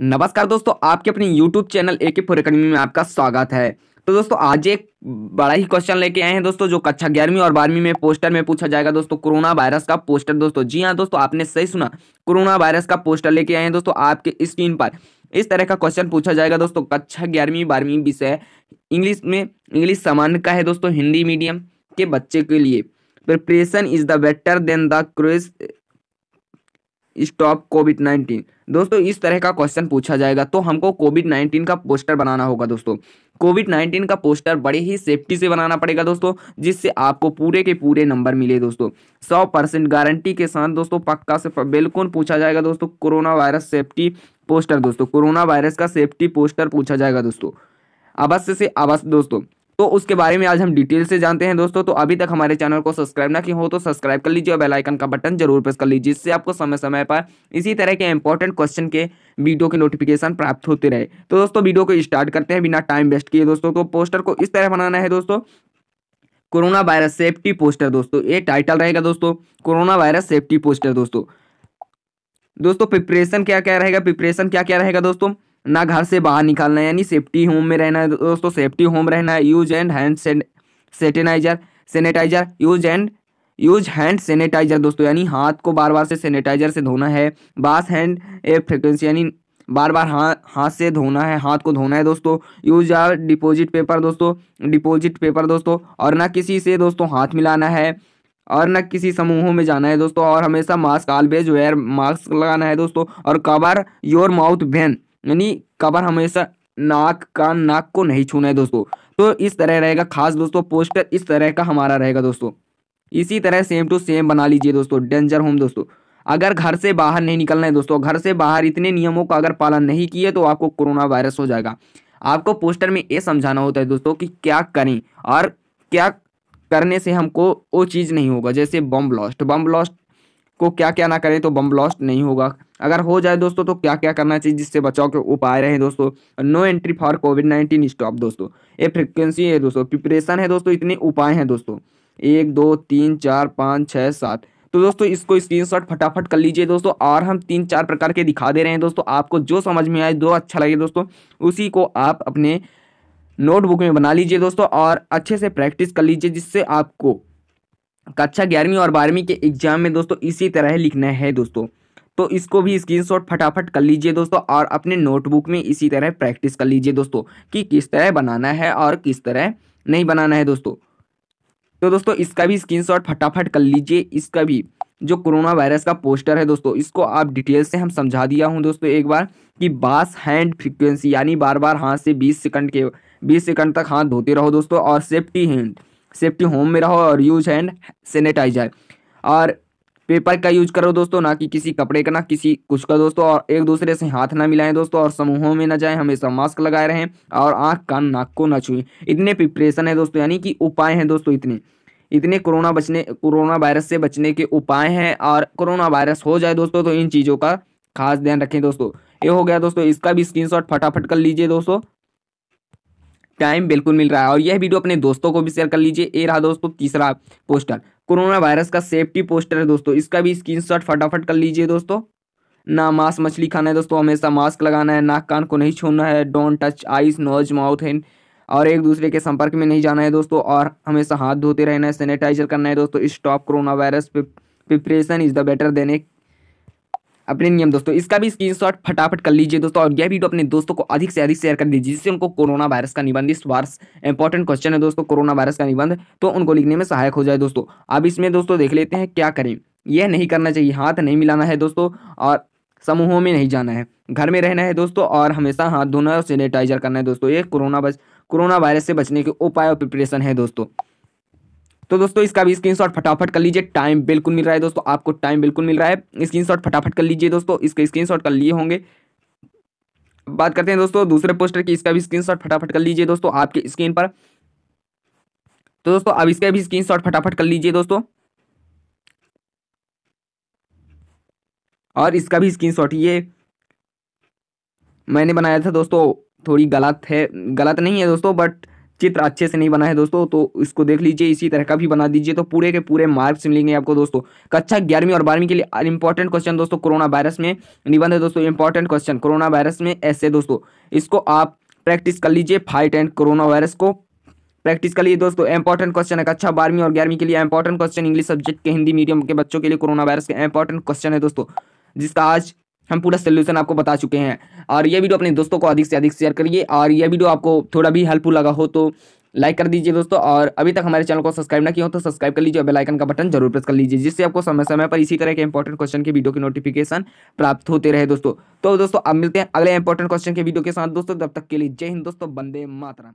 नमस्कार दोस्तों, आपके अपने YouTube चैनल ए के फोर अकेडमी में आपका स्वागत है। तो दोस्तों, आज एक बड़ा ही क्वेश्चन लेके आए हैं दोस्तों, जो कक्षा ग्यारहवीं और बारहवीं में पोस्टर में पूछा जाएगा दोस्तों, कोरोना वायरस का पोस्टर दोस्तों। जी हाँ दोस्तों, आपने सही सुना, कोरोना वायरस का पोस्टर लेके आए हैं दोस्तों, आपके स्क्रीन पर। इस तरह का क्वेश्चन पूछा जाएगा दोस्तों, कक्षा ग्यारहवीं, बारहवीं विषय इंग्लिश में इंग्लिश सामान्य का है दोस्तों, हिंदी मीडियम के बच्चे के लिए। Preparation is the better than the cure stop COVID nineteen. दोस्तों, इस तरह का क्वेश्चन पूछा जाएगा तो हमको कोविड नाइन्टीन का पोस्टर बनाना होगा दोस्तों। कोविड नाइन्टीन का पोस्टर बड़े ही सेफ्टी से बनाना पड़ेगा दोस्तों, जिससे आपको पूरे के पूरे नंबर मिले दोस्तों। सौ परसेंट गारंटी के साथ दोस्तों पक्का से बिल्कुल पूछा जाएगा दोस्तों, कोरोना वायरस सेफ्टी पोस्टर दोस्तों, कोरोना वायरस का सेफ्टी पोस्टर पूछा जाएगा दोस्तों। अवश्य से अवश्य दोस्तों। तो उसके बारे में आज हम डिटेल से जानते हैं दोस्तों तो अभी तक हमारे चैनल को सब्सक्राइब ना किया हो तो सब्सक्राइब कर लीजिए और बेल आइकन का बटन ज़रूर प्रेस कर लीजिए, जिससे आपको समय समय पर इसी तरह के इंपॉर्टेंट क्वेश्चन के वीडियो के नोटिफिकेशन प्राप्त होते रहे। तो दोस्तों, वीडियो को स्टार्ट करते हैं, बिना टाइम वेस्ट किए दोस्तों तो पोस्टर को इस तरह बनाना है दोस्तों। कोरोना वायरस सेफ्टी पोस्टर दोस्तों, ये टाइटल रहेगा दोस्तों, कोरोना वायरस सेफ्टी पोस्टर दोस्तों। दोस्तों प्रिपरेशन क्या क्या रहेगा प्रिपरेशन क्या क्या रहेगा दोस्तों? ना घर से बाहर निकालना है, यानी सेफ्टी होम में रहना है। दोस्तों सेफ्टी होम रहना है। Use and hand sanitiser sanitiser use and use hand sanitiser दोस्तों, यानी हाथ को बार बार से सैनिटाइजर से धोना है। बास हैंड ए फ्रिक्वेंसी यानी बार बार हाथ हाथ से धोना है, हाथ को धोना है दोस्तों। यूज़ आर डिपॉजिट पेपर दोस्तों डिपॉजिट पेपर दोस्तों, और ना किसी से दोस्तों हाथ मिलाना है, और न किसी समूहों में जाना है दोस्तों, और हमेशा मास्क ऑलवेज वेयर मास्क लगाना है दोस्तों, और कवर योर माउथ वैन यानी कवर हमेशा नाक कान नाक को नहीं छूना है दोस्तों। तो इस तरह रहेगा। खास दोस्तों, पोस्टर इस तरह का हमारा रहेगा दोस्तों। इसी तरह सेम टू सेम बना लीजिए दोस्तों। डेंजर होम दोस्तों। अगर घर से बाहर नहीं निकलना है दोस्तों, घर से बाहर इतने नियमों का अगर पालन नहीं किए तो आपको कोरोना वायरस हो जाएगा। आपको पोस्टर में ये समझाना होता है दोस्तों कि क्या करें और क्या करने से हमको वो चीज़ नहीं होगा। जैसे बम ब्लास्ट बम ब्लास्ट को क्या क्या ना करें तो बम ब्लास्ट नहीं होगा। अगर हो जाए दोस्तों तो क्या क्या करना चाहिए जिससे बचाव के उपाय रहे दोस्तों? No entry for COVID nineteen stop दोस्तों। ये फ्रिक्वेंसी है दोस्तों। प्रिपरेशन है दोस्तों। इतने उपाय हैं दोस्तों। एक, दो, तीन, चार, पाँच, छः, सात। तो दोस्तों इसको स्क्रीनशॉट फटाफट कर लीजिए दोस्तों और हम तीन, चार प्रकार के दिखा दे रहे हैं दोस्तों। आपको जो समझ में आए, जो अच्छा लगे दोस्तों, उसी को आप अपने नोटबुक में बना लीजिए दोस्तों और अच्छे से प्रैक्टिस कर लीजिए जिससे आपको कक्षा ग्यारहवीं और बारहवीं के एग्ज़ाम में दोस्तों इसी तरह लिखना है दोस्तों। तो इसको भी स्क्रीनशॉट फटाफट कर लीजिए दोस्तों और अपने नोटबुक में इसी तरह प्रैक्टिस कर लीजिए दोस्तों कि किस तरह बनाना है और किस तरह नहीं बनाना है दोस्तों। तो दोस्तों इसका भी स्क्रीनशॉट फटाफट कर लीजिए, इसका भी जो कोरोना वायरस का पोस्टर है दोस्तों, इसको आप डिटेल से हम समझा दिया हूँ दोस्तों एक बार कि बास हैंड फ्रिक्वेंसी यानी बार बार हाथ से बीस सेकंड के, बीस सेकंड तक हाथ धोते रहो दोस्तों और सेफ्टी हैंड सेफ्टी होम में रहो और यूज़ हैंड सैनिटाइजर। और पेपर का यूज़ करो दोस्तों, ना कि किसी कपड़े का, ना किसी कुछ का दोस्तों, और एक दूसरे से हाथ ना मिलाएँ दोस्तों, और समूहों में ना जाएँ, हमेशा मास्क लगाए रहें, और आँख कान नाक को ना छुएँ। इतने प्रिपरेशन है दोस्तों, यानी कि उपाय हैं दोस्तों इतने। इतने कोरोना बचने, कोरोना वायरस से बचने के उपाय हैं, और कोरोना वायरस हो जाए दोस्तों तो इन चीज़ों का खास ध्यान रखें दोस्तों। ये हो गया दोस्तों, इसका भी स्क्रीनशॉट फटाफट कर लीजिए दोस्तों। टाइम बिल्कुल मिल रहा है। और यह वीडियो अपने दोस्तों को भी शेयर कर लीजिए। ये रहा दोस्तों तीसरा पोस्टर कोरोना वायरस का सेफ्टी पोस्टर है दोस्तों। इसका भी स्क्रीनशॉट फटाफट कर लीजिए दोस्तों। ना मांस मछली खाना है दोस्तों। हमेशा मास्क लगाना है। नाक कान को नहीं छूना है। Don't touch eyes nose mouth hand और एक दूसरे के संपर्क में नहीं जाना है दोस्तों। और हमेशा हाथ धोते रहना है। सैनिटाइजर करना है दोस्तों। Stop corona virus preparation is the better than a अपने नियम दोस्तों, इसका भी स्क्रीनशॉट फटाफट कर लीजिए दोस्तों और यह वीडियो अपने दोस्तों को अधिक से अधिक शेयर कर दीजिए, जिससे उनको कोरोना वायरस का निबंध, इस बार इंपॉर्टेंट क्वेश्चन है दोस्तों, कोरोना वायरस का निबंध तो उनको लिखने में सहायक हो जाए दोस्तों। अब इसमें दोस्तों देख लेते हैं क्या करें। यह नहीं करना चाहिए, हाथ नहीं मिलाना है दोस्तों और समूहों में नहीं जाना है। घर में रहना है दोस्तों और हमेशा हाथ धोना और सैनिटाइजर करना है दोस्तों। ये कोरोना बच, कोरोना वायरस से बचने के उपाय और प्रिपरेशन है दोस्तों। तो दोस्तों, इसका भी स्क्रीनशॉट फटाफट कर लीजिए। टाइम बिल्कुल मिल रहा है दोस्तों, आपको टाइम बिल्कुल मिल रहा है। स्क्रीनशॉट फटाफट कर लीजिए दोस्तों, इसके स्क्रीनशॉट कर लिए होंगे। बात करते हैं दोस्तों, दूसरे पोस्टर की, इसका भी स्क्रीनशॉट फटाफट कर लीजिए दोस्तों, आपके स्क्रीन पर। तो दोस्तों, अब इसका भी स्क्रीनशॉट फटाफट कर लीजिए दोस्तों। और इसका भी स्क्रीनशॉट ये मैंने बनाया था दोस्तों, थोड़ी गलत है, गलत नहीं है दोस्तों बट चित्र अच्छे से नहीं बना है दोस्तों तो इसको देख लीजिए, इसी तरह का भी बना दीजिए। तो पूरे के पूरे मार्क्स मिलेंगे आपको दोस्तों। कक्षा ग्यारहवीं और बारहवीं के लिए इंपॉर्टेंट क्वेश्चन दोस्तों कोरोना वायरस में निबंध है दोस्तों इंपॉर्टेंट क्वेश्चन कोरोना वायरस में ऐसे दोस्तों। इसको आप प्रैक्टिस कर लीजिए फाइट एंड कोरोना वायरस को प्रैक्टिस कर लिए दोस्तों। इंपॉर्टेंट क्वेश्चन है कक्षा बारहवीं और ग्यारहवीं के लिए इंपॉर्टेंट क्वेश्चन इंग्लिश सब्जेक्ट के, हिंदी मीडियम के बच्चों के लिए कोरोना वायरस के इंपॉर्टेंट क्वेश्चन है दोस्तों। जिसका आज हम पूरा सोल्यूशन आपको बता चुके हैं। और ये वीडियो अपने दोस्तों को अधिक से अधिक शेयर करिए। और ये वीडियो आपको थोड़ा भी हेल्पफुल लगा हो तो लाइक कर दीजिए दोस्तों। और अभी तक हमारे चैनल को सब्सक्राइब ना किया हो तो सब्सक्राइब कर लीजिए और बेल आइकन का बटन ज़रूर प्रेस कर लीजिए, जिससे आपको समय समय पर इसी तरह के इंपॉर्टेंट क्वेश्चन के वीडियो की नोटिफिकेशन प्राप्त होते रहे दोस्तों। तो दोस्तों, अब मिलते हैं अगले इंपॉर्टेंट क्वेश्चन के वीडियो के साथ। दोस्तों, तब तक के लिए जय हिंद दोस्तों बंदे मातरम।